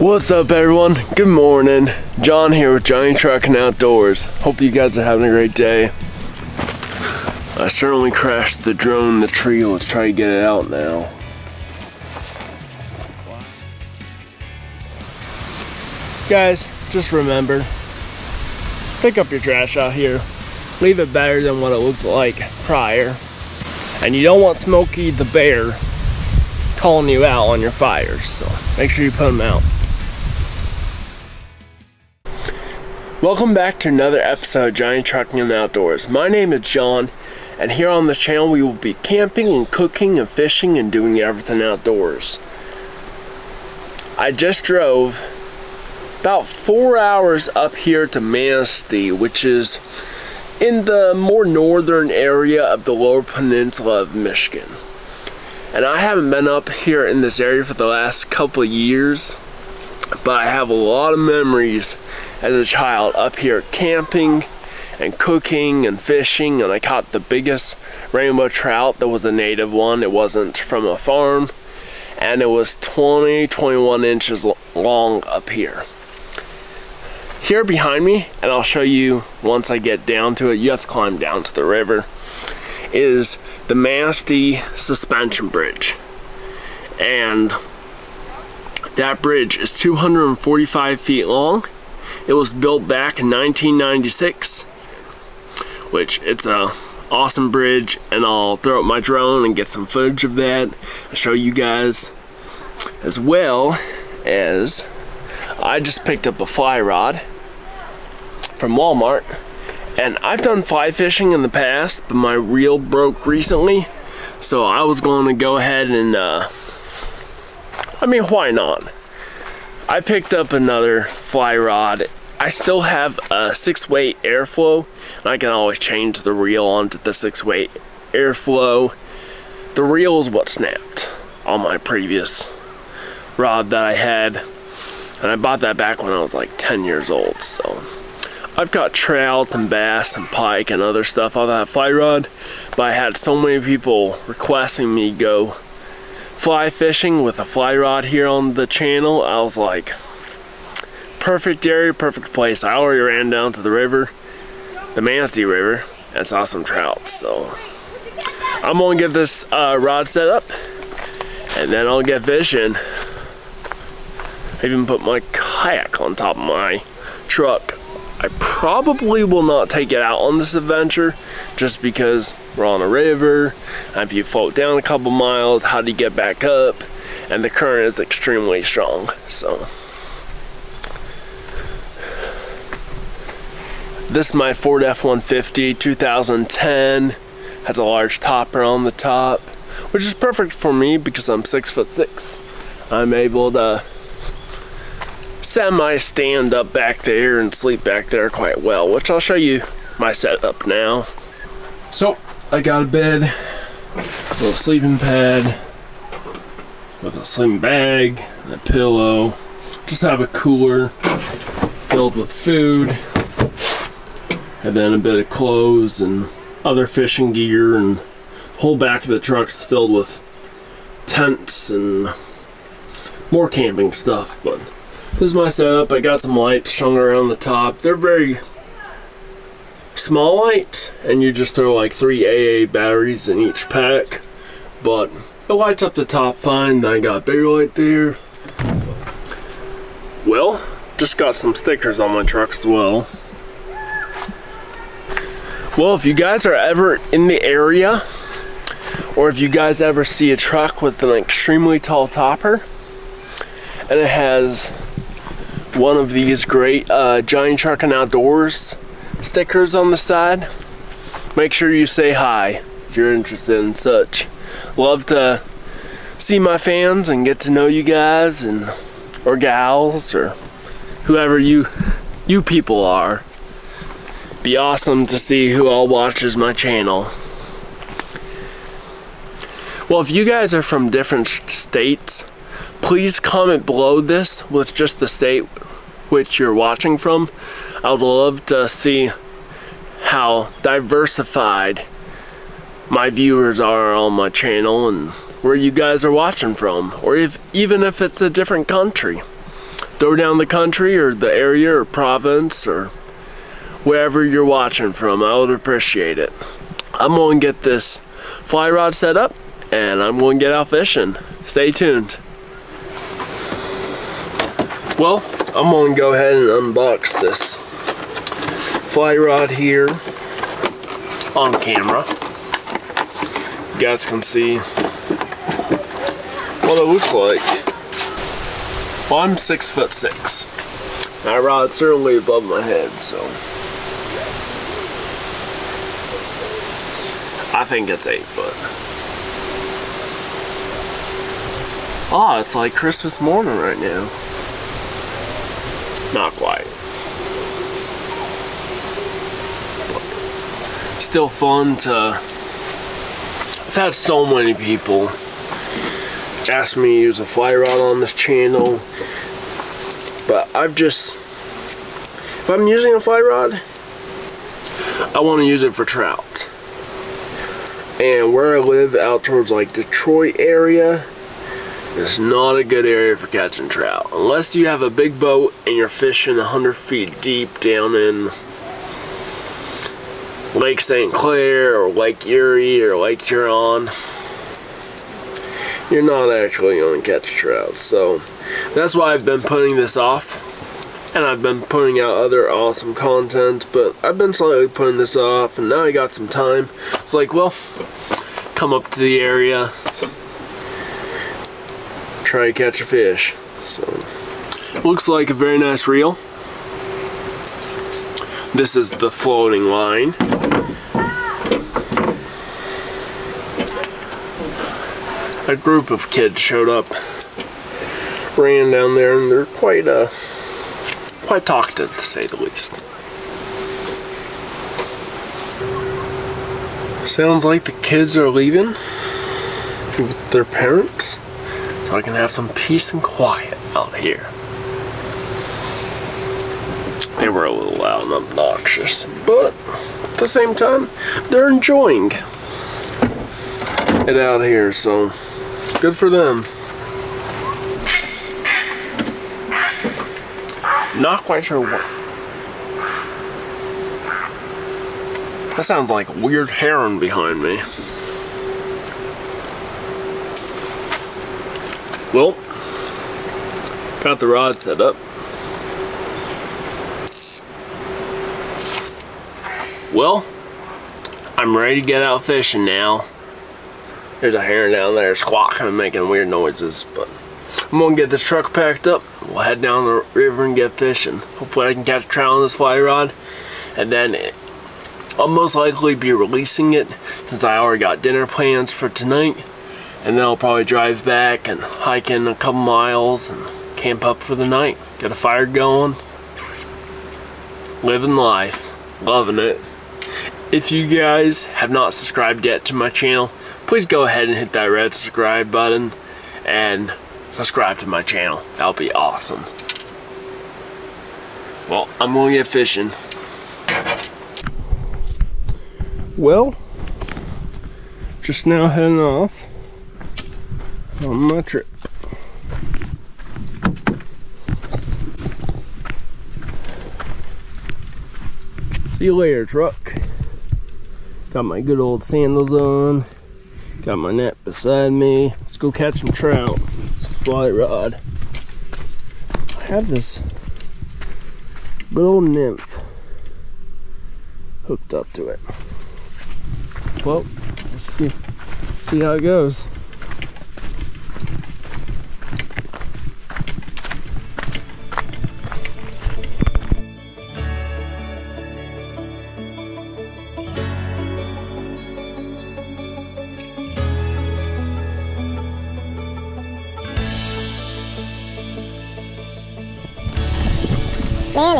What's up everyone? Good morning. John here with Johnny Trucking Outdoors. Hope you guys are having a great day. I certainly crashed the drone in the tree. Let's try to get it out now. Guys, just remember, pick up your trash out here. Leave it better than what it looked like prior. And you don't want Smokey the Bear calling you out on your fires, so make sure you put them out. Welcome back to another episode of Johnny Trucking and Outdoors. My name is John, and here on the channel we will be camping and cooking and fishing and doing everything outdoors. I just drove about four hours up here to Manistee, which is in the more northern area of the lower peninsula of Michigan. And I haven't been up here in this area for the last couple years, but I have a lot of memories as a child up here camping and cooking and fishing and I caught the biggest rainbow trout that was a native one. It wasn't from a farm and it was 20 21 inches long up here. Here behind me and I'll show you once I get down to it you have to climb down to the river is the Manistee suspension bridge. And that bridge is 245 feet long it was built back in 1996, which it's a awesome bridge and I'll throw up my drone and get some footage of that and show you guys as well as I just picked up a fly rod from Walmart and I've done fly fishing in the past but my reel broke recently so I was going to go ahead and uh, I mean why not? I picked up another fly rod I still have a six-way airflow and I can always change the reel onto the six-way airflow. The reel is what snapped on my previous rod that I had and I bought that back when I was like 10 years old so I've got trout and bass and pike and other stuff on that fly rod but I had so many people requesting me go fly fishing with a fly rod here on the channel I was like perfect area, perfect place. I already ran down to the river, the Manistee River, and saw some trout. So I'm gonna get this uh, rod set up, and then I'll get fishing. I even put my kayak on top of my truck. I probably will not take it out on this adventure just because we're on a river. If you float down a couple miles, how do you get back up? And the current is extremely strong. So This is my Ford F-150 2010. Has a large topper on the top, which is perfect for me because I'm six foot six. I'm able to semi stand up back there and sleep back there quite well, which I'll show you my setup now. So I got a bed, a little sleeping pad, with a sleeping bag, and a pillow. Just have a cooler filled with food and then a bit of clothes and other fishing gear and the whole back of the truck is filled with tents and more camping stuff but this is my setup. I got some lights strung around the top. They're very small lights and you just throw like three AA batteries in each pack but it lights up the top fine. Then I got big light there. Well just got some stickers on my truck as well well, if you guys are ever in the area, or if you guys ever see a truck with an extremely tall topper, and it has one of these great uh, Johnny Trucking Outdoors stickers on the side, make sure you say hi if you're interested in such. Love to see my fans and get to know you guys and or gals or whoever you you people are be awesome to see who all watches my channel. Well, if you guys are from different states, please comment below this with just the state which you're watching from. I would love to see how diversified my viewers are on my channel and where you guys are watching from or if even if it's a different country throw down the country or the area or province or wherever you're watching from. I would appreciate it. I'm going to get this fly rod set up and I'm going to get out fishing. Stay tuned. Well, I'm going to go ahead and unbox this fly rod here on camera. You guys can see what it looks like. Well, I'm six foot six. My rod's certainly above my head, so. I think it's eight foot. Ah, it's like Christmas morning right now. Not quite. But still fun to. I've had so many people ask me to use a fly rod on this channel. But I've just, if I'm using a fly rod, I want to use it for trout. And where I live out towards like Detroit area, is not a good area for catching trout. Unless you have a big boat and you're fishing 100 feet deep down in Lake St. Clair or Lake Erie or Lake Huron you're not actually going to catch trout. So that's why I've been putting this off. And I've been putting out other awesome content, but I've been slightly putting this off, and now I got some time. It's like, well, come up to the area, try to catch a fish. So, looks like a very nice reel. This is the floating line. a group of kids showed up, ran down there, and they're quite uh, quite talkative to say the least. Sounds like the kids are leaving with their parents, so I can have some peace and quiet out here. They were a little loud and obnoxious, but at the same time, they're enjoying it out here, so Good for them. Not quite sure what. That sounds like a weird heron behind me. Well, got the rod set up. Well, I'm ready to get out fishing now. There's a heron down there squawking and making weird noises, but I'm gonna get this truck packed up. We'll head down the river and get fishing. Hopefully I can catch a trout on this fly rod, and then I'll most likely be releasing it since I already got dinner plans for tonight. And then I'll probably drive back and hike in a couple miles and camp up for the night. Get a fire going. Living life. Loving it. If you guys have not subscribed yet to my channel, please go ahead and hit that red subscribe button and subscribe to my channel. That'll be awesome. Well, I'm going to get fishing. Well, just now heading off on my trip. See you later, truck. Got my good old sandals on. Got my net beside me. Let's go catch some trout. Fly rod. I have this old nymph hooked up to it. Well, let's see, see how it goes.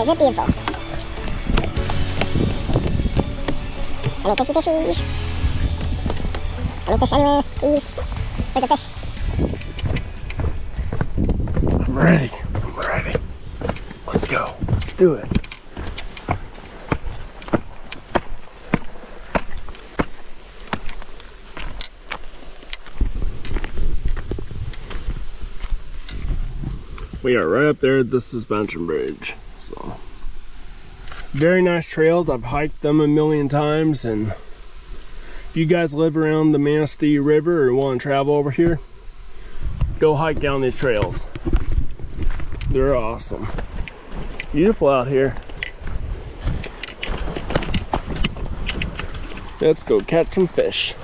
Man, is it beautiful. Any fishy fishies? Any fish anywhere, please? Where's the fish? I'm ready. I'm ready. Let's go. Let's do it. we are right up there at the suspension bridge. So very nice trails. I've hiked them a million times and if you guys live around the Manistee River or want to travel over here, go hike down these trails. They're awesome. It's beautiful out here. Let's go catch some fish.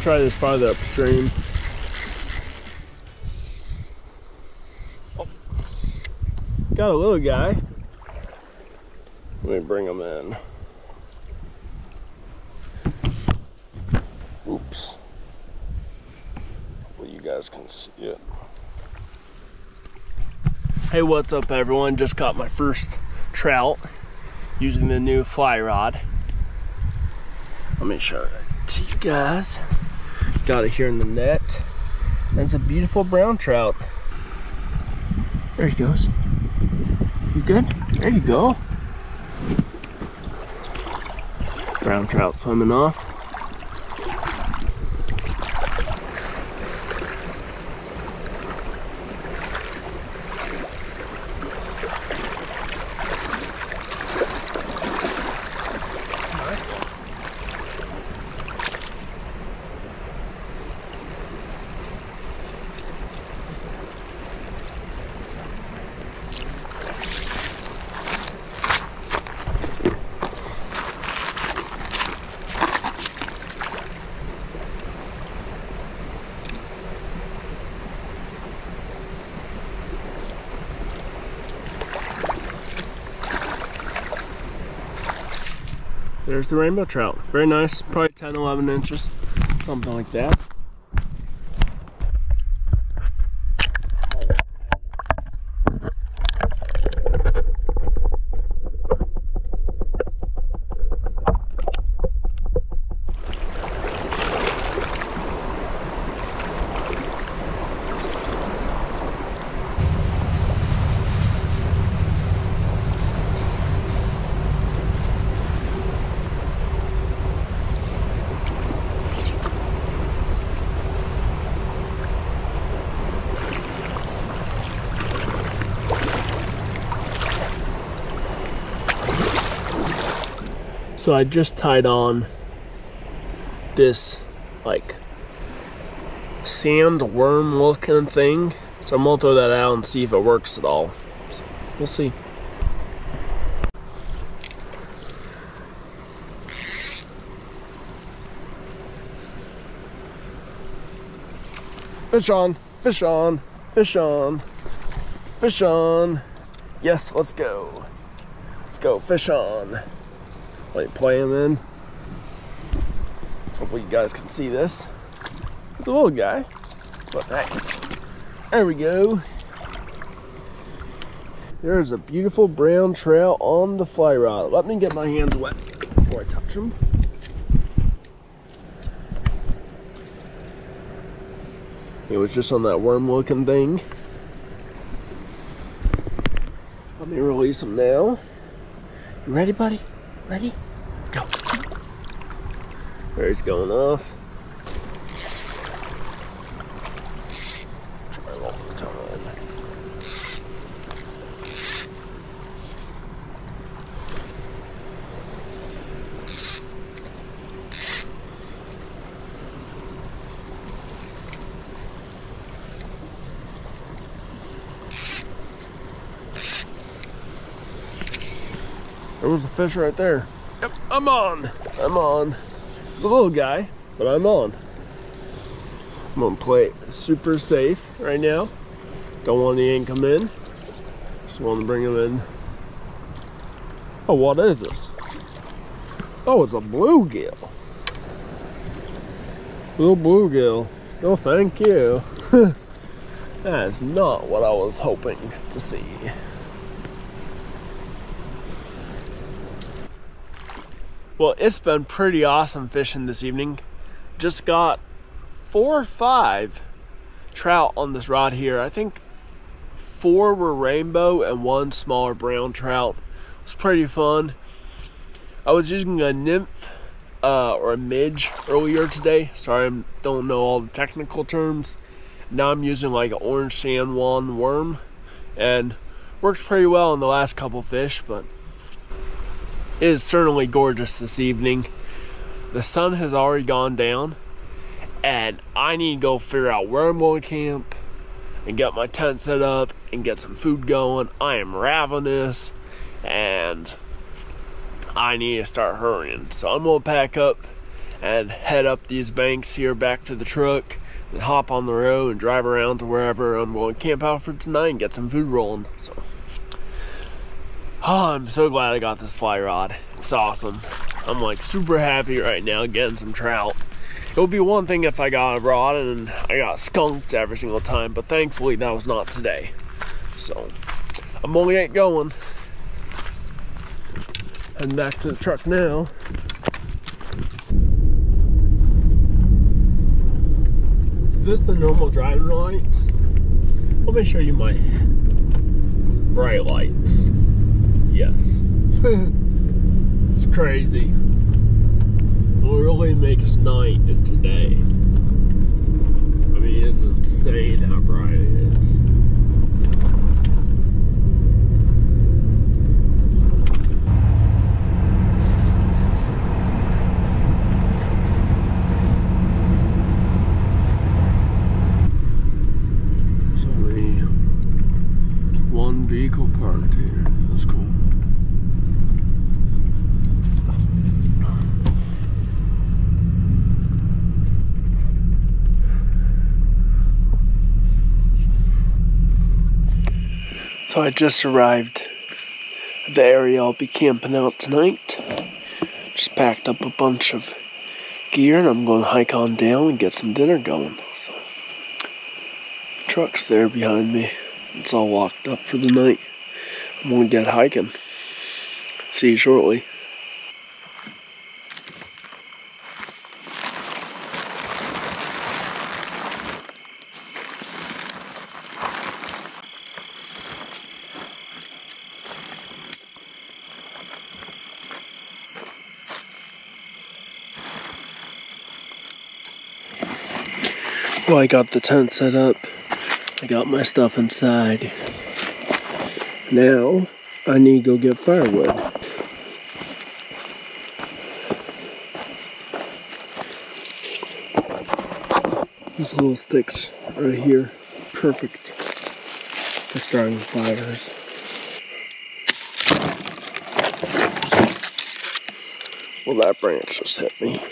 Me try this farther upstream. Oh. Got a little guy. Let me bring him in. Oops. Hopefully you guys can see it. Hey, what's up everyone? Just caught my first trout using the new fly rod. Let me show it to you guys. Got it here in the net. That's a beautiful brown trout. There he goes. You good? There you go. Brown trout swimming off. The rainbow trout. Very nice, probably 10, 11 inches, something like that. So I just tied on this like sand worm looking thing. So I'm gonna throw that out and see if it works at all. So we'll see. Fish on, fish on, fish on, fish on. Yes, let's go. Let's go, fish on. Me play him in. Hopefully you guys can see this. It's a little guy, but hey, there we go. There's a beautiful brown trout on the fly rod. Let me get my hands wet before I touch them. It was just on that worm looking thing. Let me release him now. You ready, buddy? Ready? Go. He's going off. Try one more time. There was a fish right there. Yep, I'm on. I'm on. It's a little guy, but I'm on. I'm gonna play it super safe right now. Don't want any ink come in. Just want to bring them in. Oh, what is this? Oh, it's a bluegill. Little bluegill. No, thank you. that is not what I was hoping to see. Well, it's been pretty awesome fishing this evening. Just got four or five trout on this rod here. I think four were rainbow and one smaller brown trout. It was pretty fun. I was using a nymph uh, or a midge earlier today. Sorry, I don't know all the technical terms. Now I'm using like an orange San Juan worm and worked pretty well in the last couple fish, but it is certainly gorgeous this evening. The sun has already gone down, and I need to go figure out where I'm going to camp and get my tent set up and get some food going. I am ravenous, and I need to start hurrying. So I'm going to pack up and head up these banks here back to the truck and hop on the road and drive around to wherever I'm going to camp out for tonight and get some food rolling. So. Oh, I'm so glad I got this fly rod. It's awesome. I'm like super happy right now getting some trout. It would be one thing if I got a rod and I got skunked every single time, but thankfully that was not today. So I'm gonna get going. Heading back to the truck now. Is this the normal driving lights? Let me show you my bright lights. Yes. it's crazy. It really makes night and today. I mean, it's insane how bright it is. There's only one vehicle parked here. That's cool. So I just arrived at the area I'll be camping out tonight. Just packed up a bunch of gear and I'm going to hike on down and get some dinner going. So truck's there behind me. It's all locked up for the night. I'm gonna get hiking. See you shortly. Well, I got the tent set up. I got my stuff inside. Now, I need to go get firewood. These little sticks right here, perfect for starting fires. Well, that branch just hit me.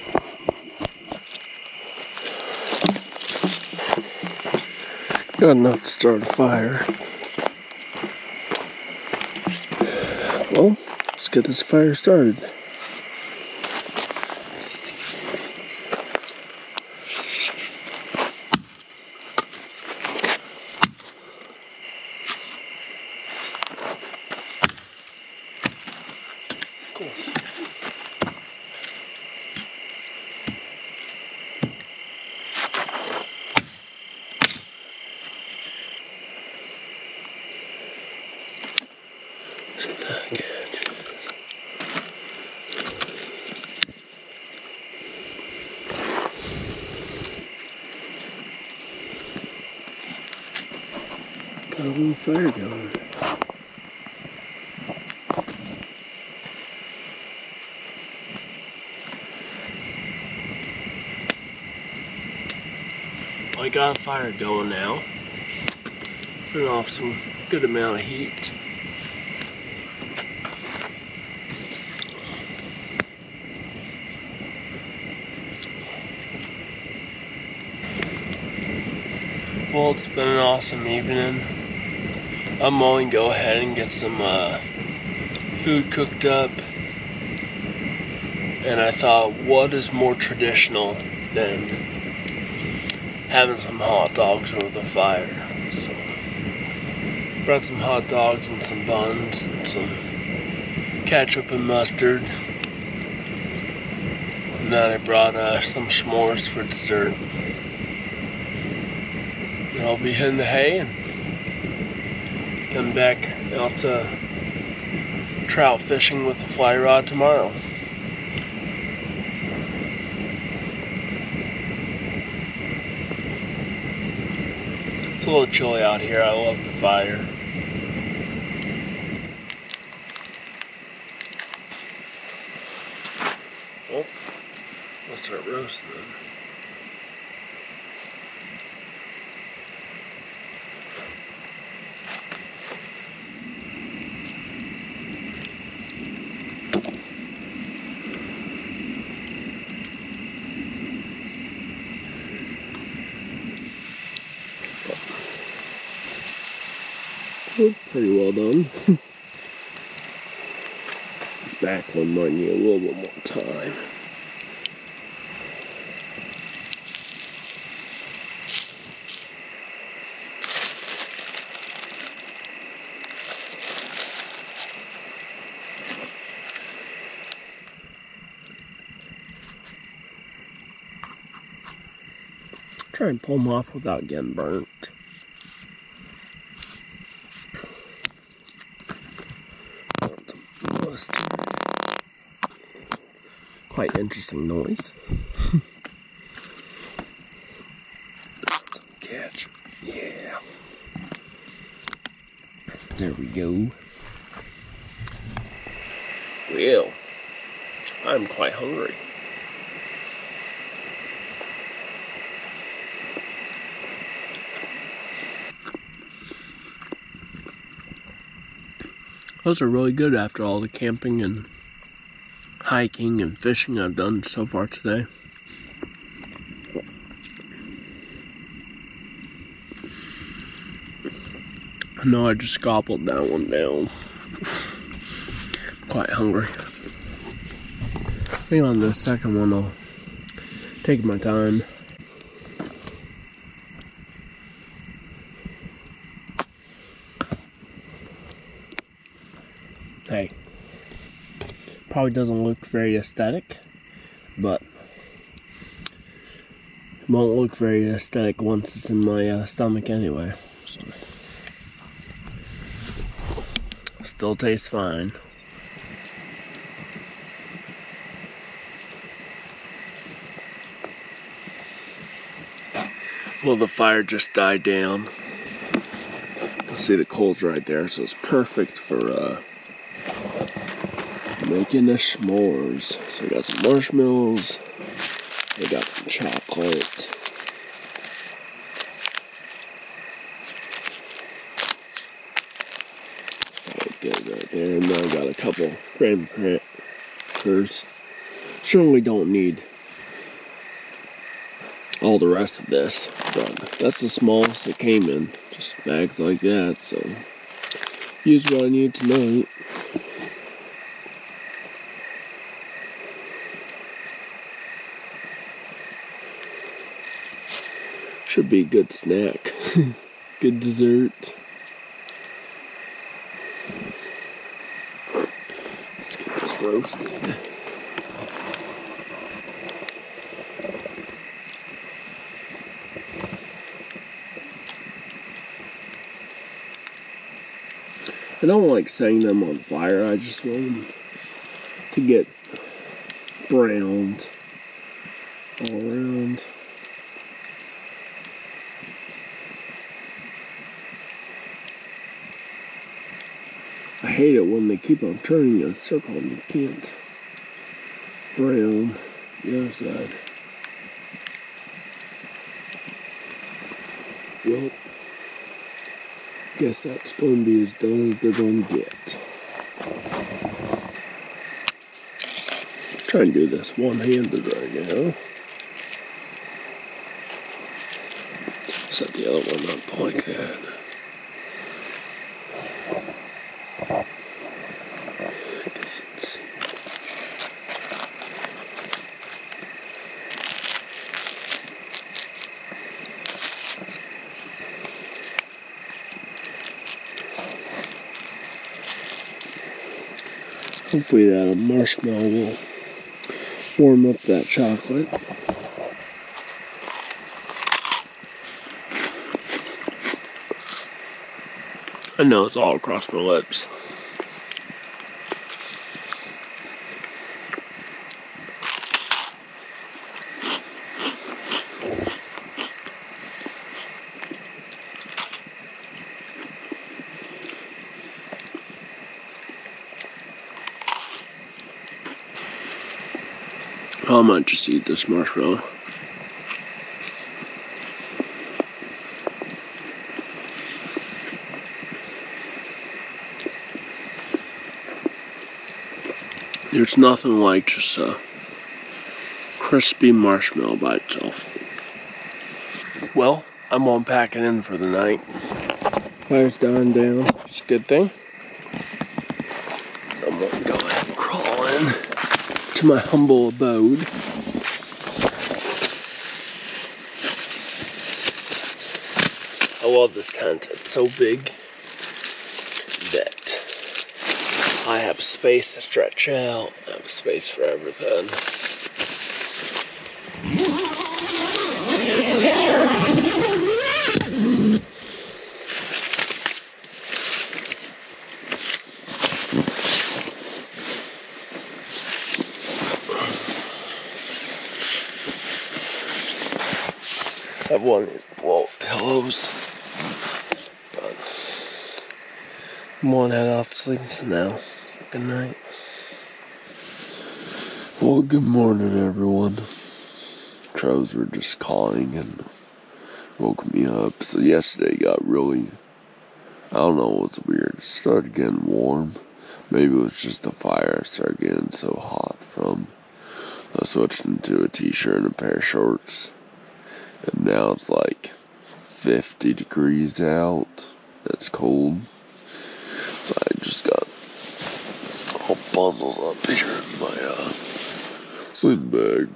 Got enough to start a fire. Well, let's get this fire started. Got a little fire going. I got a fire going now. Putting off some good amount of heat. Well, it's been an awesome evening. I'm going to go ahead and get some uh, food cooked up. And I thought, what is more traditional than having some hot dogs over the fire? Brought some hot dogs and some buns and some ketchup and mustard. And then I brought uh, some s'mores for dessert. And I'll be hitting the hay and come back out to trout fishing with a fly rod tomorrow. It's a little chilly out here. I love the fire. Oh, let's start roasting them. Oh, pretty well done. this back one might need a little bit more time. Try and pull them off without getting burnt. Interesting noise. Catch. Yeah. There we go. Well, I'm quite hungry. Those are really good after all the camping and hiking and fishing I've done so far today. I know I just gobbled that one down. Quite hungry. I think on the second one I'll take my time. Hey, probably doesn't look very aesthetic, but it won't look very aesthetic once it's in my uh, stomach anyway. So. Still tastes fine. Well, the fire just died down. You'll see the coals right there, so it's perfect for uh, making the s'mores. So we got some marshmallows, we got some chocolate. That right there. And then I got a couple graham crackers. Certainly don't need all the rest of this, but that's the smallest it came in. Just bags like that, so use what I need tonight. Should be a good snack. good dessert. Let's get this roasted. I don't like setting them on fire. I just want them to get browned all around. Hate it when they keep on turning in a circle and you can't. Brown, the other side. Well, guess that's going to be as done as they're going to get. Try and do this one-handed right now. Set the other one up like that. Hopefully that marshmallow will warm up that chocolate. I know it's all across my lips. I might just eat this marshmallow. There's nothing like just a crispy marshmallow by itself. Well, I'm on packing in for the night. Fire's dying down. It's a good thing. I'm gonna go ahead and crawl in to my humble abode. Oh, I love this tent. It's so big that I have space to stretch out. I have space for everything. One these blow pillows. But I'm one head off to sleep now. So good night. Well, good morning, everyone. Crows were just calling and woke me up. So yesterday got really, I don't know what's weird. It started getting warm. Maybe it was just the fire. Started getting so hot from. Uh, I switched into a t-shirt and a pair of shorts. And now it's like 50 degrees out. It's cold. So I just got all bundled up here in my uh, sleeping bag.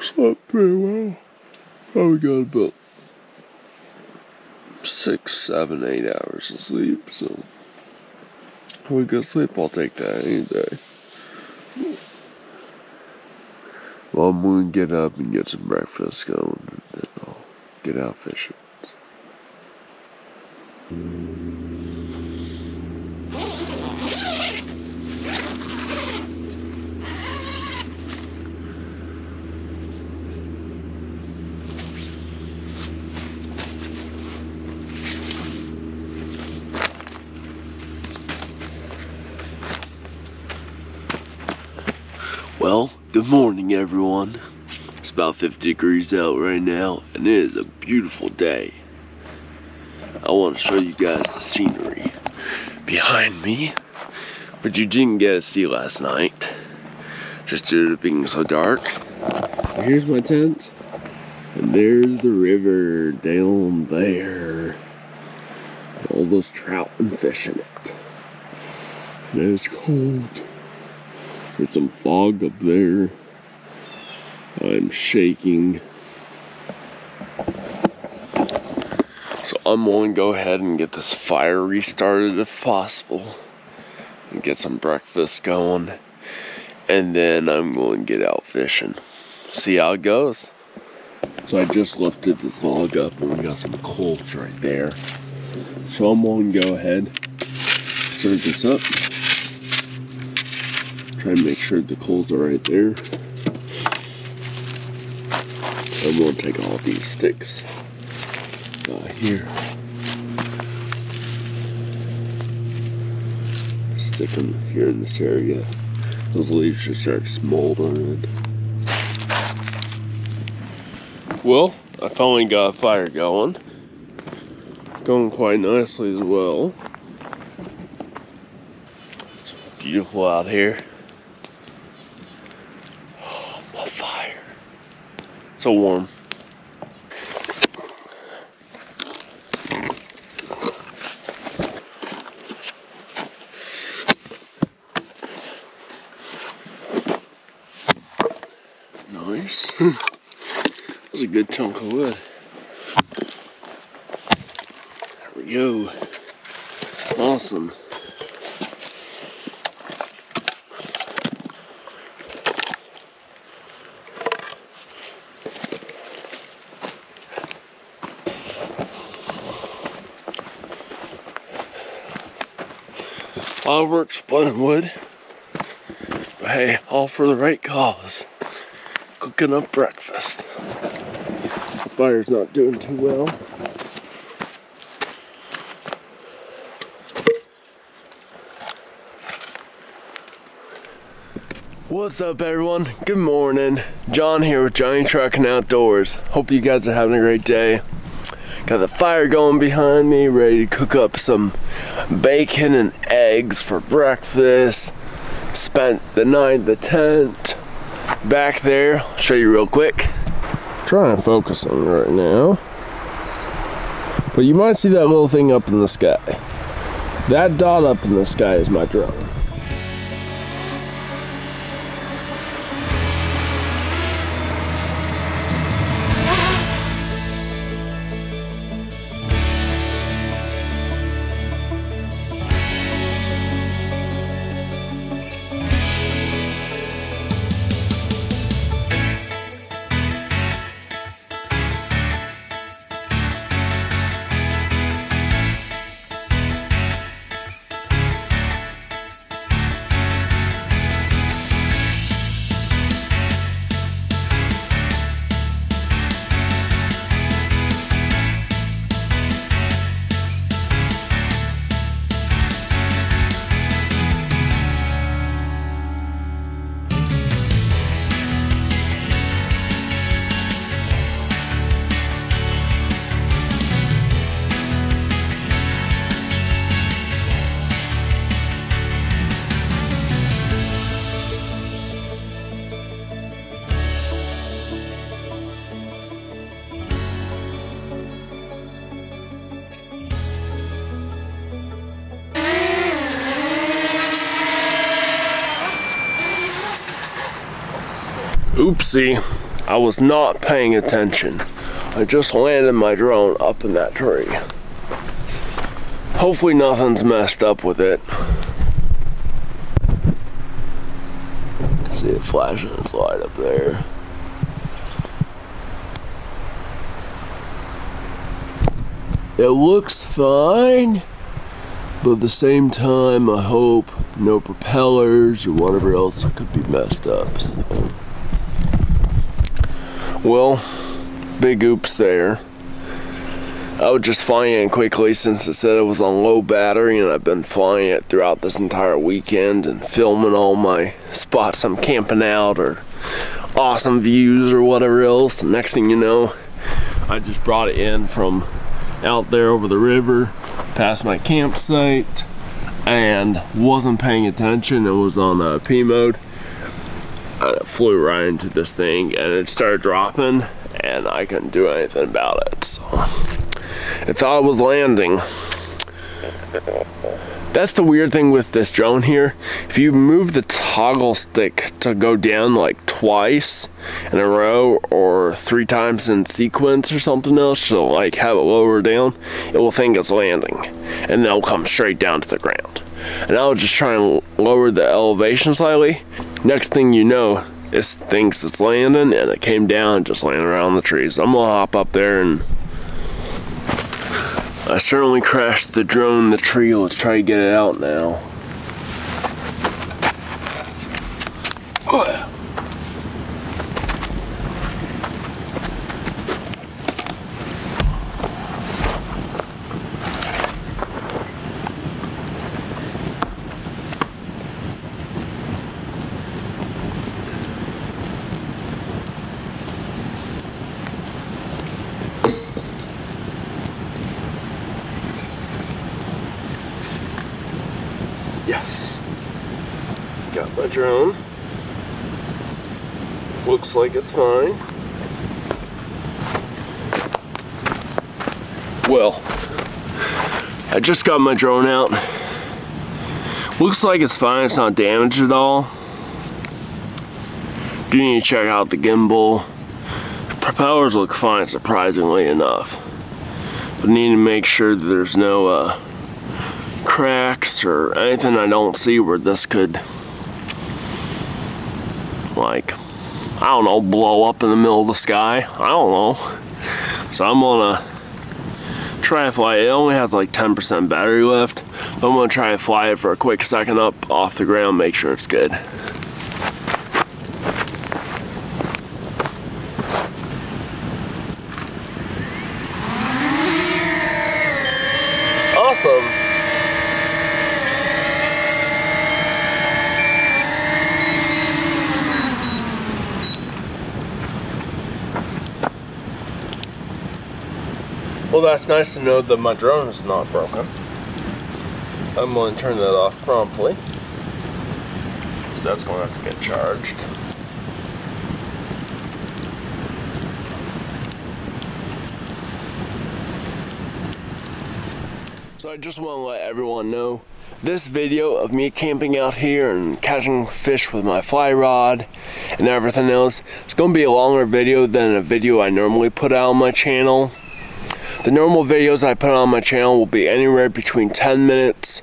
Slept pretty well. Probably got about six, seven, eight hours of sleep. So if we go sleep, I'll take that any day. Well, I'm gonna get up and get some breakfast going, and then I'll get out fishing. Well, good morning, everyone. It's about 50 degrees out right now, and it is a beautiful day. I want to show you guys the scenery behind me, but you didn't get to see last night, just due to it being so dark. Here's my tent, and there's the river down there. All those trout and fish in it. And it's cold. There's some fog up there. I'm shaking. So I'm going to go ahead and get this fire restarted if possible. And get some breakfast going. And then I'm going to get out fishing. See how it goes. So I just lifted this log up and we got some coals right there. So I'm going to go ahead, start this up. Try and make sure the coals are right there. I'm gonna take all these sticks here. them here in this area. Those leaves just start smoldering. Well, I finally got a fire going. Going quite nicely as well. It's beautiful out here. Oh, my fire. So warm. Nice. that was a good chunk of wood. There we go. Awesome. Lot of work splitting wood. But hey, all for the right cause cooking up breakfast. The fire's not doing too well. What's up everyone? Good morning. John here with Johnny Trucking Outdoors. Hope you guys are having a great day. Got the fire going behind me, ready to cook up some bacon and eggs for breakfast. Spent the night the tent back there. I'll show you real quick. Trying to focus on right now. But you might see that little thing up in the sky. That dot up in the sky is my drone. Oopsie, I was not paying attention. I just landed my drone up in that tree. Hopefully nothing's messed up with it. See it flashing its light up there. It looks fine, but at the same time, I hope no propellers or whatever else could be messed up. So. Well, big oops there. I was just flying it quickly since it said it was on low battery and I've been flying it throughout this entire weekend and filming all my spots I'm camping out or awesome views or whatever else. next thing you know, I just brought it in from out there over the river past my campsite and wasn't paying attention. It was on uh, P mode and it flew right into this thing and it started dropping and I couldn't do anything about it. So it thought it was landing. That's the weird thing with this drone here. If you move the toggle stick to go down like twice in a row or three times in sequence or something else to like have it lower down, it will think it's landing and then it'll come straight down to the ground. And I was just trying to lower the elevation slightly. Next thing you know, it thinks it's landing and it came down just landed around the trees. I'm gonna hop up there and I certainly crashed the drone the tree. Let's try to get it out now. my drone. Looks like it's fine. Well, I just got my drone out. Looks like it's fine, it's not damaged at all. Do need to check out the gimbal. propellers look fine, surprisingly enough. But need to make sure that there's no uh, cracks or anything I don't see where this could, like, I don't know, blow up in the middle of the sky. I don't know. So I'm gonna try to fly it. only has like 10% battery left. But I'm gonna try and fly it for a quick second up off the ground, make sure it's good. Awesome. Well, that's nice to know that my drone is not broken. I'm going to turn that off promptly. So that's going to have to get charged. So I just want to let everyone know this video of me camping out here and catching fish with my fly rod and everything else, it's going to be a longer video than a video I normally put out on my channel. The normal videos I put on my channel will be anywhere between 10 minutes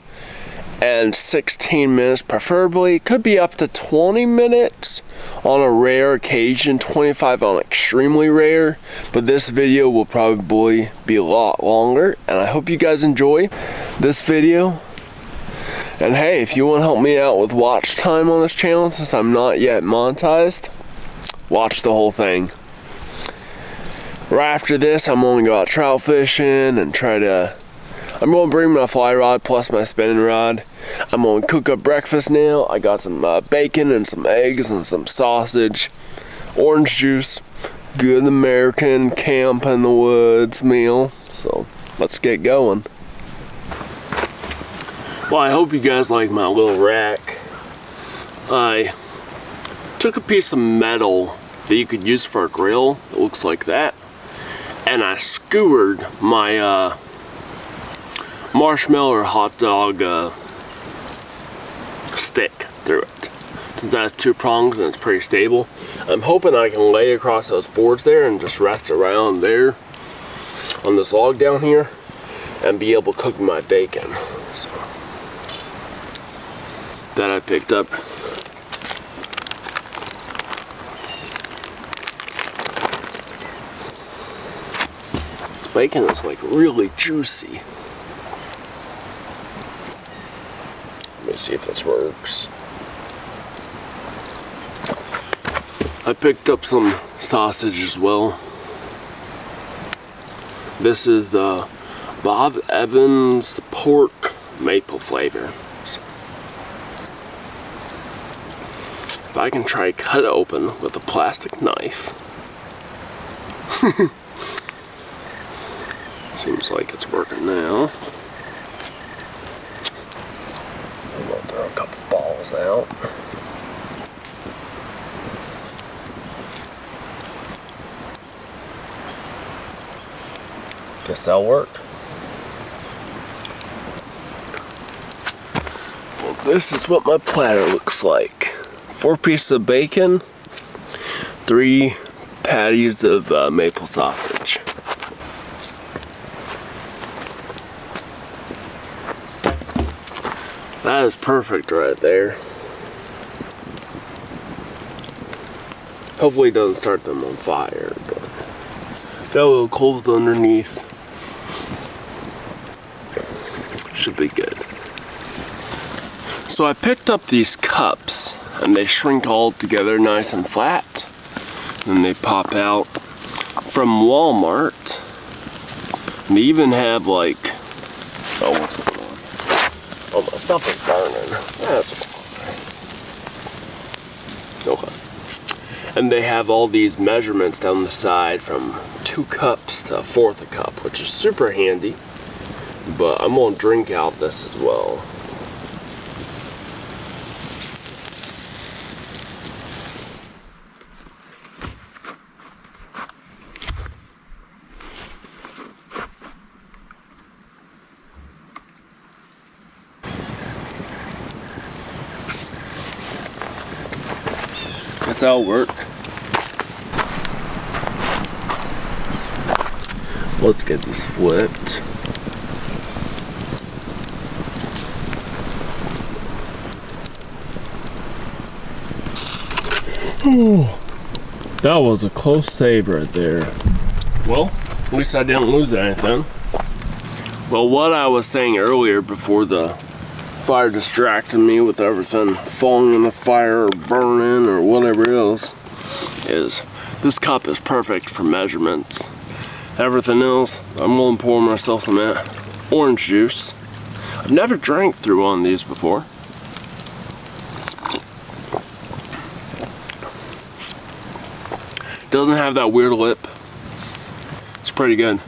and 16 minutes preferably. Could be up to 20 minutes on a rare occasion, 25 on extremely rare. But this video will probably be a lot longer and I hope you guys enjoy this video. And hey, if you want to help me out with watch time on this channel since I'm not yet monetized, watch the whole thing. Right after this, I'm going to go out trout fishing and try to. I'm going to bring my fly rod plus my spinning rod. I'm going to cook up breakfast now. I got some uh, bacon and some eggs and some sausage, orange juice, good American camp in the woods meal. So let's get going. Well, I hope you guys like my little rack. I took a piece of metal that you could use for a grill. It looks like that and I skewered my uh, marshmallow or hot dog uh, stick through it. Since that's two prongs and it's pretty stable, I'm hoping I can lay across those boards there and just rest around there on this log down here and be able to cook my bacon. So, that I picked up bacon is like really juicy. Let me see if this works. I picked up some sausage as well. This is the Bob Evans pork maple flavor. If I can try cut it open with a plastic knife. Seems like it's working now. I'm gonna throw a couple balls out. Guess that'll work. Well, this is what my platter looks like. Four pieces of bacon, three patties of uh, maple sausage. That is perfect right there. Hopefully it doesn't start them on fire, but a little cold underneath. Should be good. So I picked up these cups and they shrink all together nice and flat. And they pop out from Walmart. They even have like, oh, Oh, my stuff is That's okay. And they have all these measurements down the side from two cups to a fourth a cup, which is super handy. But I'm gonna drink out this as well. That'll work. Let's get this flipped. that was a close save right there. Well, at least I didn't lose anything. Well, what I was saying earlier before the fire distracted me with everything falling in the fire or burning or whatever else is this cup is perfect for measurements. Everything else, I'm gonna pour myself some orange juice. I've never drank through one of these before. Doesn't have that weird lip. It's pretty good.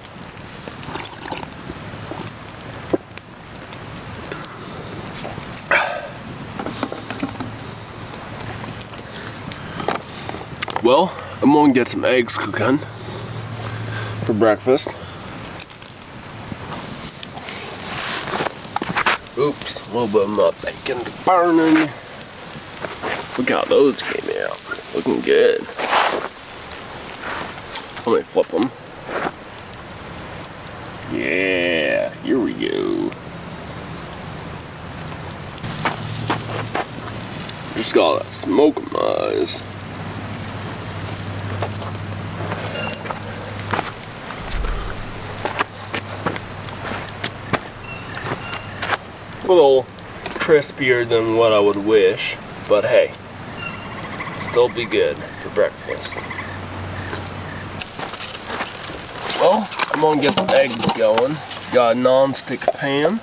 I'm gonna get some eggs cooking for breakfast. Oops, a little bit of my bacon burning. Look how those came out. Looking good. Let me flip them. Yeah, here we go. Just got that smoke my eyes. Little crispier than what I would wish, but hey, still be good for breakfast. Well, I'm gonna get some eggs going. Got a non-stick pan.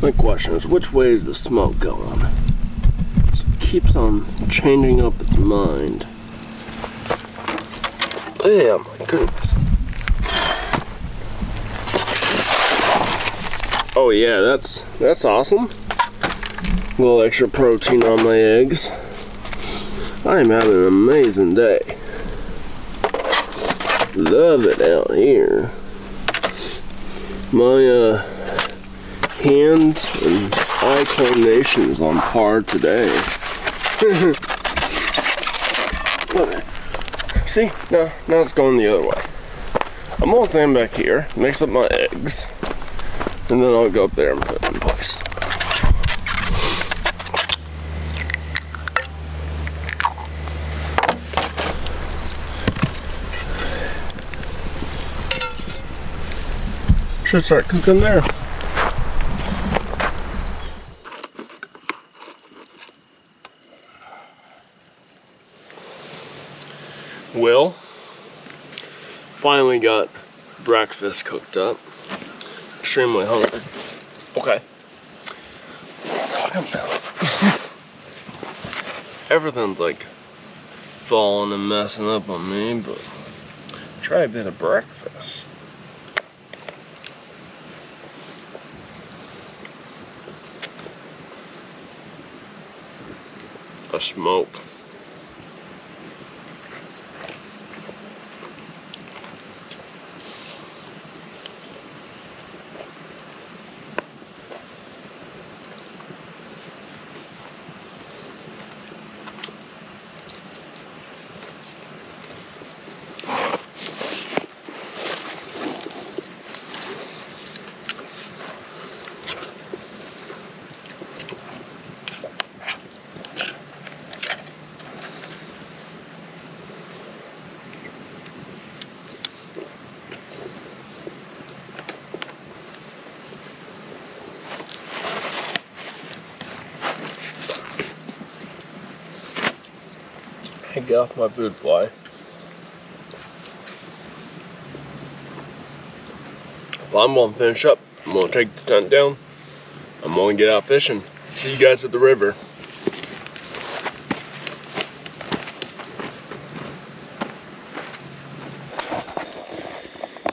My question is, which way is the smoke going? So it keeps on changing up its mind. Yeah, my goodness. Oh yeah, that's that's awesome. A little extra protein on my eggs. I am having an amazing day. Love it out here. My uh, hands and eye coordination is on par today. See, now, now it's going the other way. I'm gonna stand back here, mix up my eggs. And then I'll go up there and put it in place. Should start cooking there. Well, finally got breakfast cooked up extremely hungry. Okay. Talking about. Everything's like falling and messing up on me, but try a bit of breakfast. A smoke. Get off my food fly. Well, I'm gonna finish up. I'm gonna take the tent down. I'm gonna get out fishing. See you guys at the river.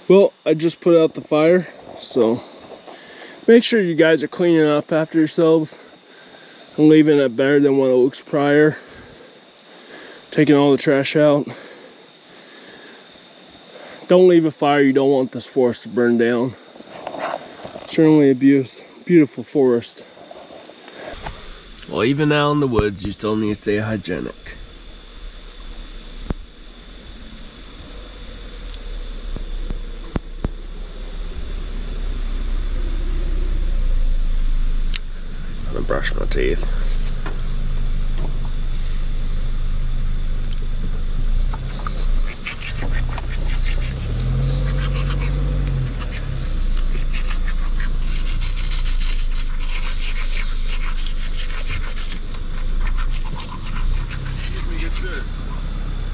Well, I just put out the fire, so make sure you guys are cleaning up after yourselves and leaving it better than what it looks prior taking all the trash out. Don't leave a fire you don't want this forest to burn down. Certainly a beautiful forest. Well, even out in the woods, you still need to stay hygienic. I'm gonna brush my teeth.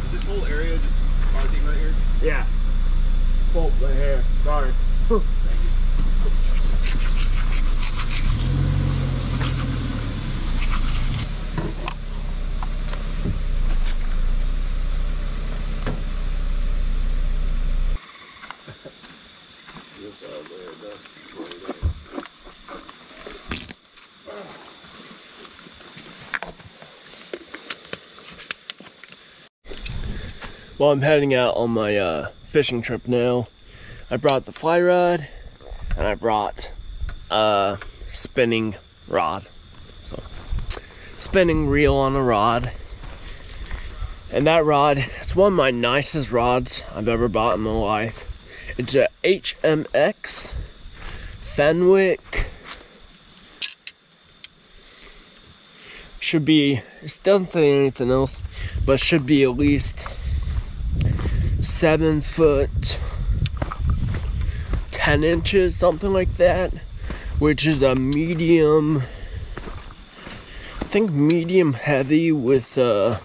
Is this whole area just parking right here? Yeah. Pull my hair. Sorry. Well, I'm heading out on my uh, fishing trip now. I brought the fly rod and I brought a spinning rod. So, spinning reel on a rod. And that rod, it's one of my nicest rods I've ever bought in my life. It's a HMX Fenwick. Should be, it doesn't say anything else, but should be at least seven foot 10 inches, something like that, which is a medium, I think medium heavy with a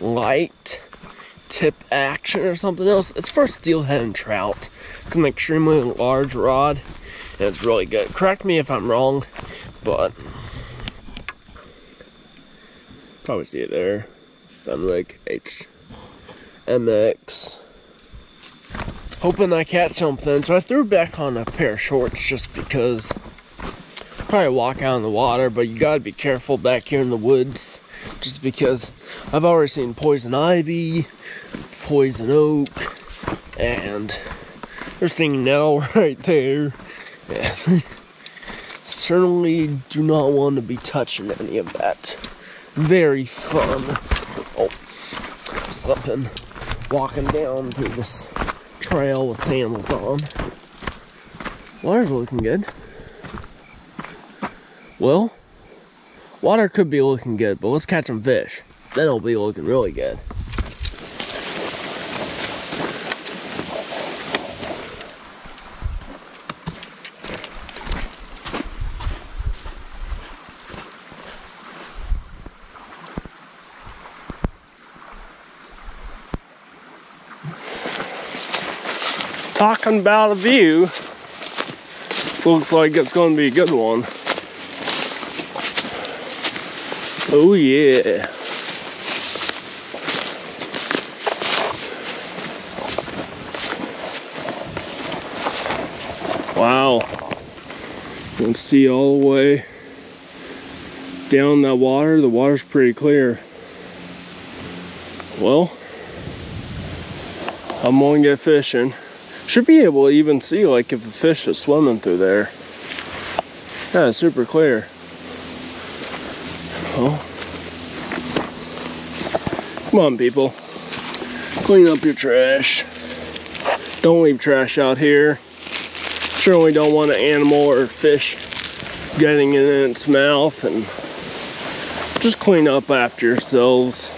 light tip action or something else. It's for steelhead and trout. It's an extremely large rod and it's really good. Correct me if I'm wrong, but probably see it there. Fenwick H. MX. Hoping I catch something. So I threw back on a pair of shorts just because probably walk out in the water, but you gotta be careful back here in the woods. Just because I've already seen poison ivy, poison oak, and there's stinging now right there. And certainly do not want to be touching any of that. Very fun. Oh, slipping walking down through this trail with sandals on. Water's looking good. Well, water could be looking good, but let's catch some fish. Then it'll be looking really good. Talking about a view. This looks like it's going to be a good one. Oh yeah. Wow. You can see all the way down that water. The water's pretty clear. Well, I'm going to get fishing. Should be able to even see like if a fish is swimming through there. Yeah, super clear. Oh. Come on, people. Clean up your trash. Don't leave trash out here. Certainly don't want an animal or fish getting it in its mouth and just clean up after yourselves.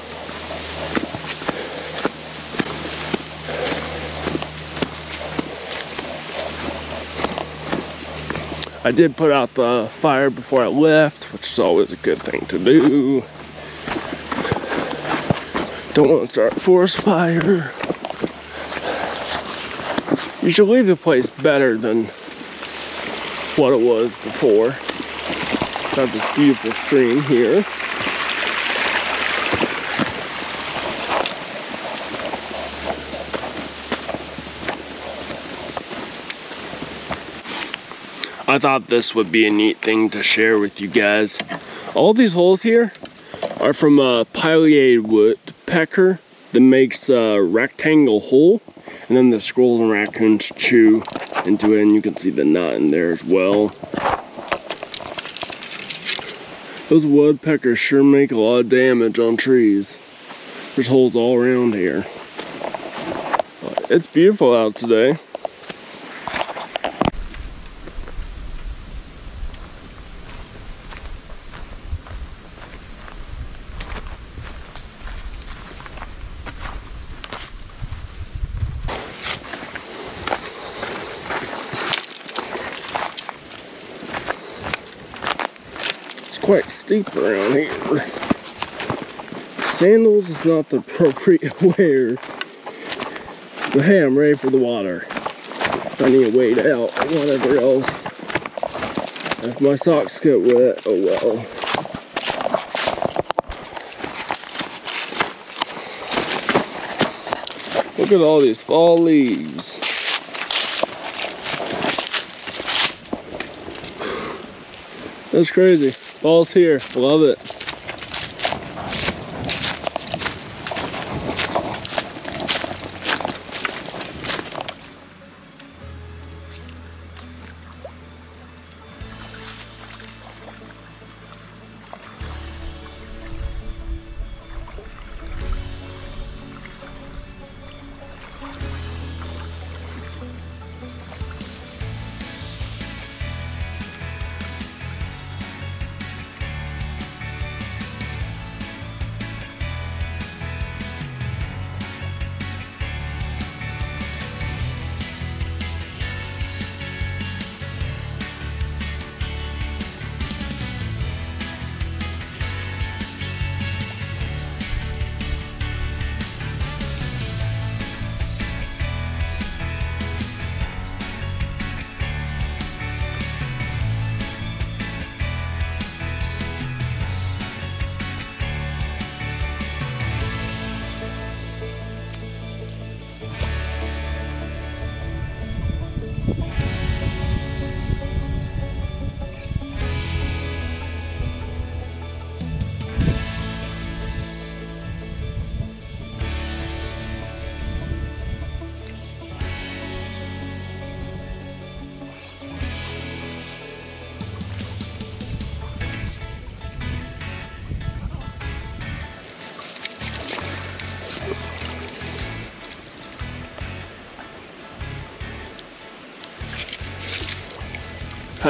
I did put out the fire before I left, which is always a good thing to do. Don't want to start a forest fire. You should leave the place better than what it was before. Got this beautiful stream here. I thought this would be a neat thing to share with you guys. All these holes here are from a pileated woodpecker that makes a rectangle hole and then the squirrels and raccoons chew into it and you can see the nut in there as well. Those woodpeckers sure make a lot of damage on trees. There's holes all around here. It's beautiful out today. Quite steep around here. Sandals is not the appropriate wear. But hey, I'm ready for the water. I need to wade out or whatever else. If my socks get wet, oh well. Look at all these fall leaves. That's crazy. Fall's here. Love it.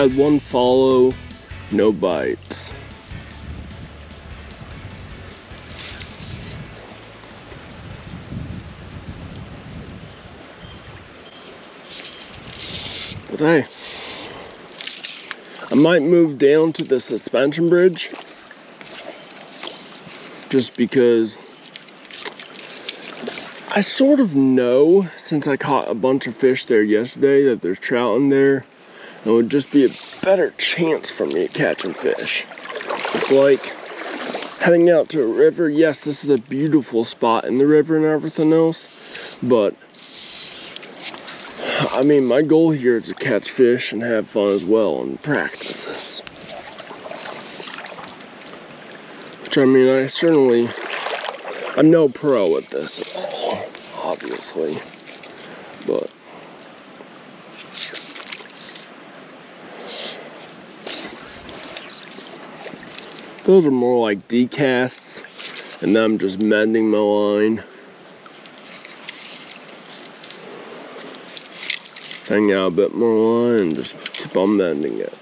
Had one follow, no bites. But hey, I might move down to the suspension bridge just because I sort of know since I caught a bunch of fish there yesterday that there's trout in there. It would just be a better chance for me catching fish. It's like heading out to a river. Yes, this is a beautiful spot in the river and everything else, but I mean, my goal here is to catch fish and have fun as well and practice this. Which I mean, I certainly, I'm no pro at this at all, obviously, but. Those are more like decasts, and then I'm just mending my line. Hang out a bit more line and just keep on mending it.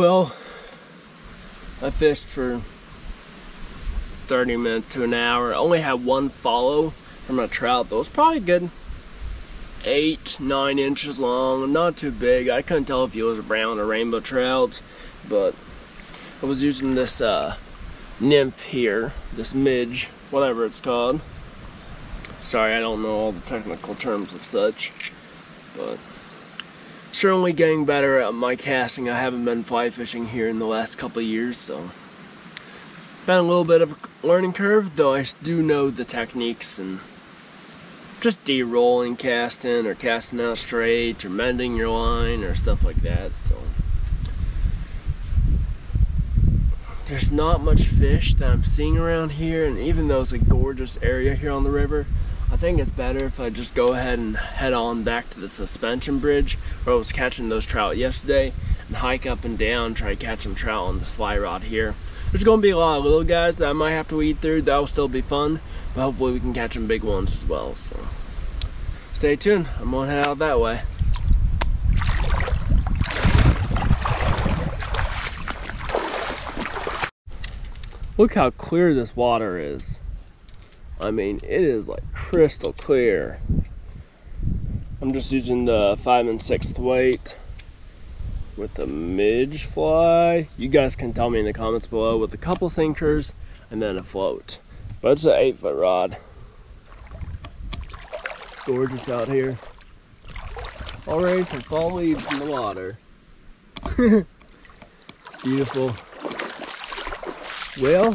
Well, I fished for 30 minutes to an hour. I only had one follow from a trout that was probably good eight, nine inches long, not too big. I couldn't tell if he was a brown or rainbow trout, but I was using this uh, nymph here, this midge, whatever it's called. Sorry, I don't know all the technical terms of such, but certainly getting better at my casting. I haven't been fly fishing here in the last couple years, so been a little bit of a learning curve, though I do know the techniques and just de-rolling casting or casting out straight or mending your line or stuff like that. So there's not much fish that I'm seeing around here, and even though it's a gorgeous area here on the river, I think it's better if I just go ahead and head on back to the suspension bridge where I was catching those trout yesterday and hike up and down, try to catch some trout on this fly rod here. There's gonna be a lot of little guys that I might have to weed through. That'll still be fun, but hopefully we can catch some big ones as well. So stay tuned. I'm gonna head out that way. Look how clear this water is. I mean, it is like crystal clear. I'm just using the five and sixth weight with the midge fly. You guys can tell me in the comments below with a couple sinkers and then a float. But it's an eight foot rod. It's gorgeous out here. Already some fall leaves in the water. Beautiful. Well,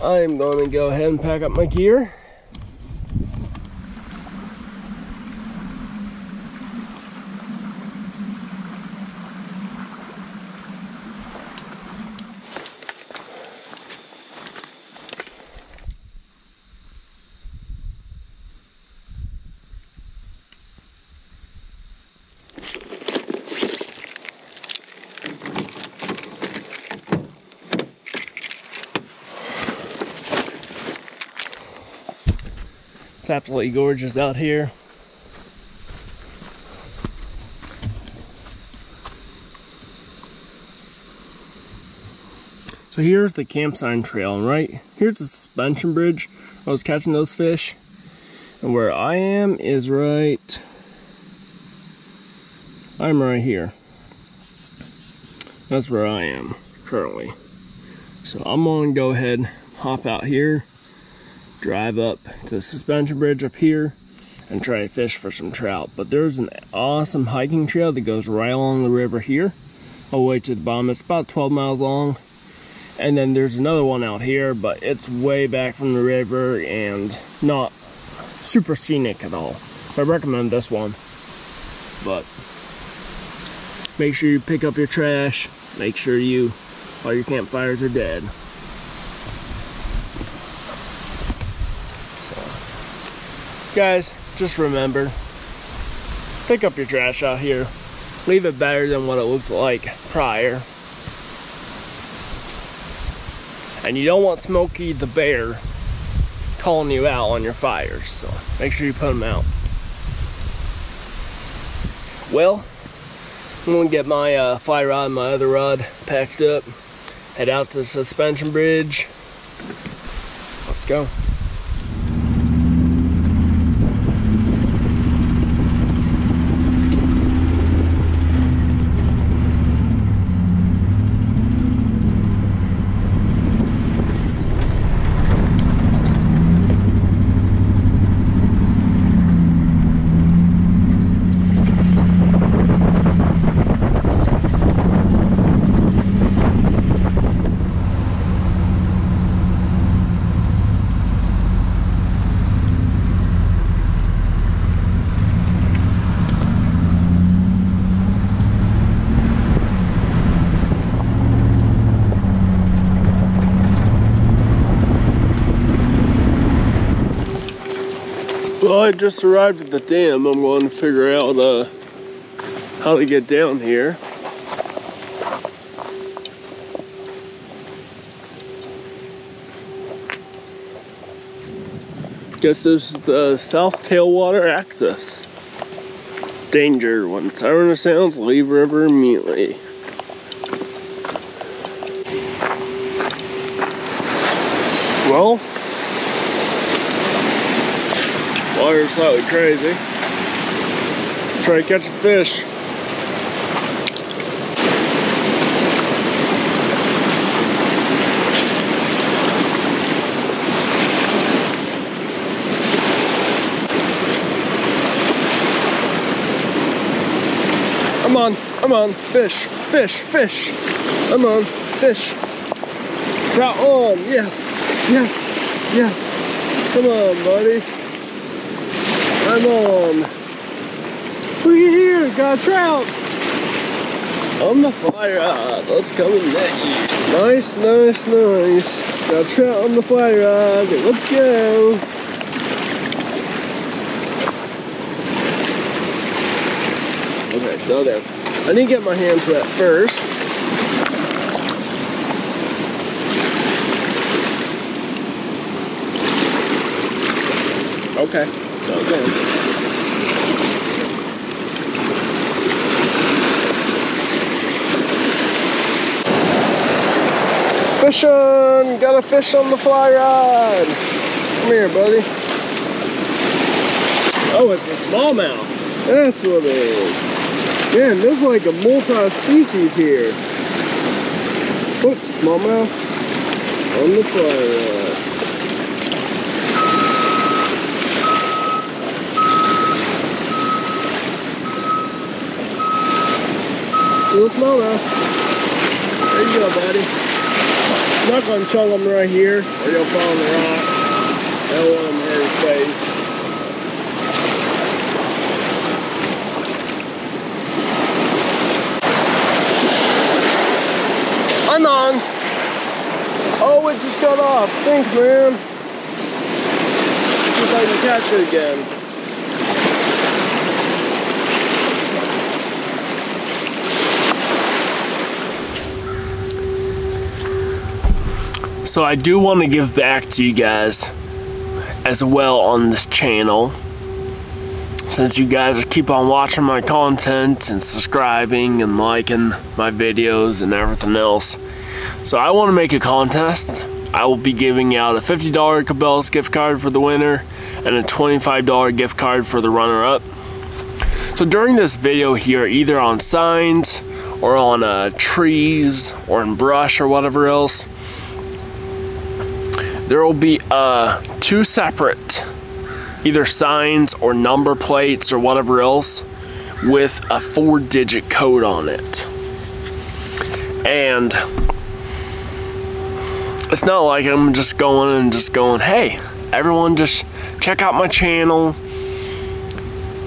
I'm going to go ahead and pack up my gear. Absolutely gorgeous out here. So here's the campsite trail, and right here's the suspension bridge. I was catching those fish. And where I am is right, I'm right here. That's where I am currently. So I'm gonna go ahead, hop out here, drive up to the suspension bridge up here and try to fish for some trout. But there's an awesome hiking trail that goes right along the river here, all the way to the bottom. It's about 12 miles long. And then there's another one out here, but it's way back from the river and not super scenic at all. I recommend this one. But make sure you pick up your trash. Make sure you all your campfires are dead. Guys, just remember, pick up your trash out here. Leave it better than what it looked like prior. And you don't want Smokey the Bear calling you out on your fires, so make sure you put them out. Well, I'm gonna get my uh, fly rod and my other rod packed up, head out to the suspension bridge. Let's go. Well, I just arrived at the dam. I'm going to figure out uh, how to get down here. Guess this is the South Tailwater access. Danger. When siren sounds, leave river immediately. Well, Water's slightly crazy. Try to catch a fish. Come on, come on, fish, fish, fish. Come on, fish. Trout on, yes, yes, yes. Come on, buddy. I'm on. Look at here, got a trout. On the fly rod. Uh, let's come and net you. Nice, nice, nice. Got a trout on the fly uh, rod. Let's go. Okay, so there. I need to get my hands wet first. Okay, again. Fishing! Got a fish on the fly rod! Come here, buddy. Oh, it's a smallmouth. That's what it is. Man, there's like a multi-species here. Whoop, smallmouth on the fly rod. Little smallmouth. There you go, buddy. I'm not gonna chug them right here, or you'll fall on the rocks. I don't want hurt his face. I'm on. Oh, it just got off. Think, man. See if I can catch it again. So I do want to give back to you guys as well on this channel. Since you guys keep on watching my content and subscribing and liking my videos and everything else. So I want to make a contest. I will be giving out a $50 Cabela's gift card for the winner and a $25 gift card for the runner-up. So during this video here, either on signs or on uh, trees or in brush or whatever else, there will be uh, two separate either signs or number plates or whatever else with a four digit code on it. And it's not like I'm just going and just going, hey, everyone just check out my channel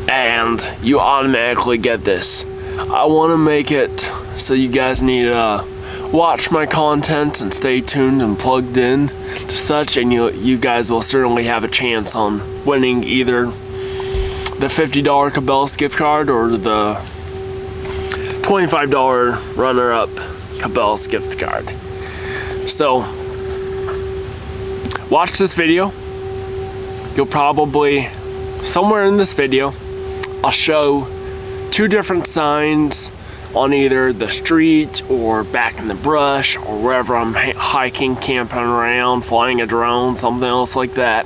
and you automatically get this. I want to make it so you guys need a uh, watch my content and stay tuned and plugged in to such and you you guys will certainly have a chance on winning either the $50 Cabela's gift card or the $25 runner-up Cabela's gift card. So watch this video. You'll probably somewhere in this video I'll show two different signs on either the streets or back in the brush or wherever I'm hiking, camping around, flying a drone, something else like that.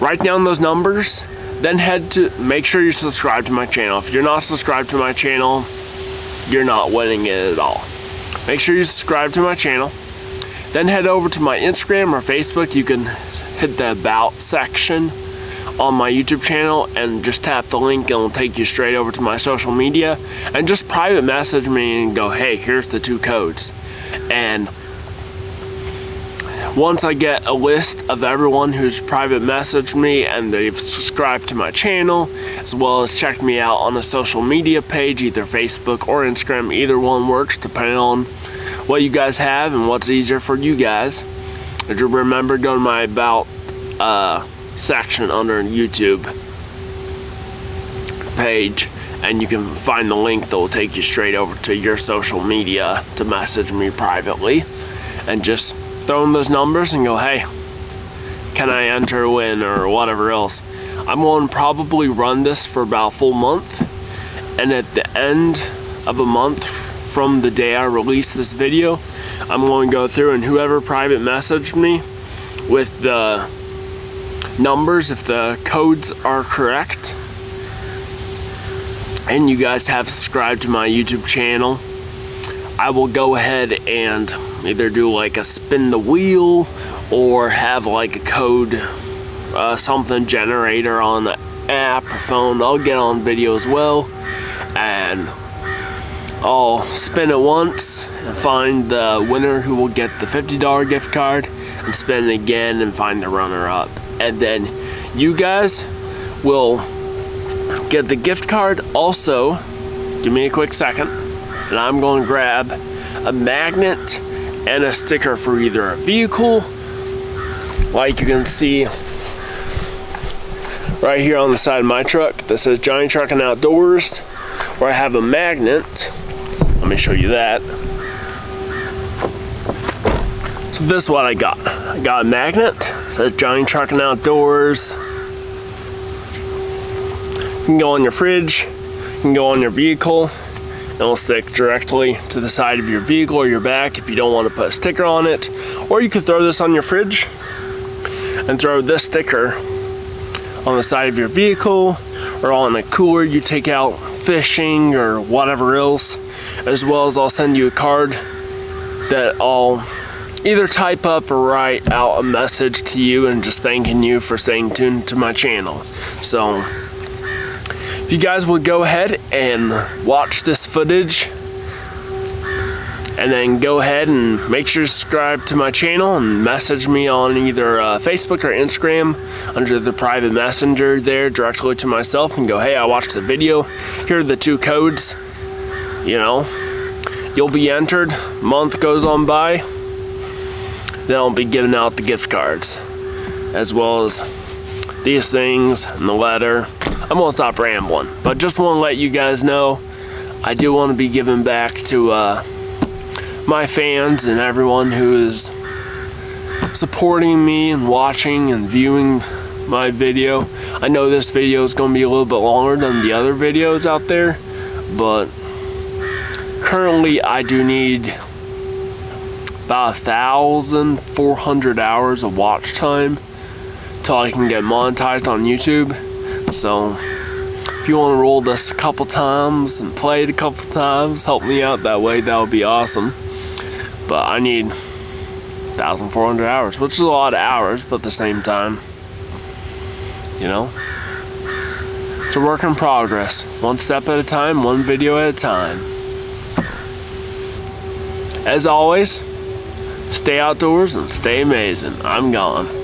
Write down those numbers, then head to, make sure you're subscribed to my channel. If you're not subscribed to my channel, you're not winning it at all. Make sure you subscribe to my channel. Then head over to my Instagram or Facebook. You can hit the About section on my YouTube channel and just tap the link and it'll take you straight over to my social media and just private message me and go, hey, here's the two codes. And once I get a list of everyone who's private messaged me and they've subscribed to my channel, as well as checked me out on a social media page, either Facebook or Instagram, either one works depending on what you guys have and what's easier for you guys. You remember, go to my About uh, section under YouTube page and you can find the link that will take you straight over to your social media to message me privately. And just throw in those numbers and go hey can I enter win or whatever else? I'm going to probably run this for about a full month and at the end of a month from the day I release this video I'm going to go through and whoever private messaged me with the numbers if the codes are correct. And you guys have subscribed to my YouTube channel. I will go ahead and either do like a spin the wheel or have like a code uh, something generator on the app or phone. I'll get on video as well. And I'll spin it once and find the winner who will get the $50 gift card and spin it again and find the runner up. And then you guys will get the gift card. Also, give me a quick second, and I'm going to grab a magnet and a sticker for either a vehicle, like you can see right here on the side of my truck that says Johnny Truckin' Outdoors, where I have a magnet. Let me show you that. This is what I got. I got a magnet, it says Johnny Trucking Outdoors. You can go on your fridge, you can go on your vehicle, it'll stick directly to the side of your vehicle or your back if you don't want to put a sticker on it. Or you could throw this on your fridge and throw this sticker on the side of your vehicle or on a cooler you take out fishing or whatever else as well as I'll send you a card that I'll either type up or write out a message to you and just thanking you for staying tuned to my channel so if you guys would go ahead and watch this footage and then go ahead and make sure to subscribe to my channel and message me on either uh, Facebook or Instagram under the private messenger there directly to myself and go, hey, I watched the video. Here are the two codes. You know, you'll be entered. Month goes on by. Then I'll be giving out the gift cards as well as these things and the letter. I'm gonna stop rambling, but just want to let you guys know I do want to be giving back to uh, my fans and everyone who is supporting me and watching and viewing my video. I know this video is going to be a little bit longer than the other videos out there, but currently I do need about a thousand four hundred hours of watch time till I can get monetized on YouTube. So if you want to roll this a couple times and play it a couple times, help me out that way, that would be awesome but I need 1,400 hours, which is a lot of hours, but at the same time, you know, it's a work in progress. One step at a time, one video at a time. As always, stay outdoors and stay amazing. I'm gone.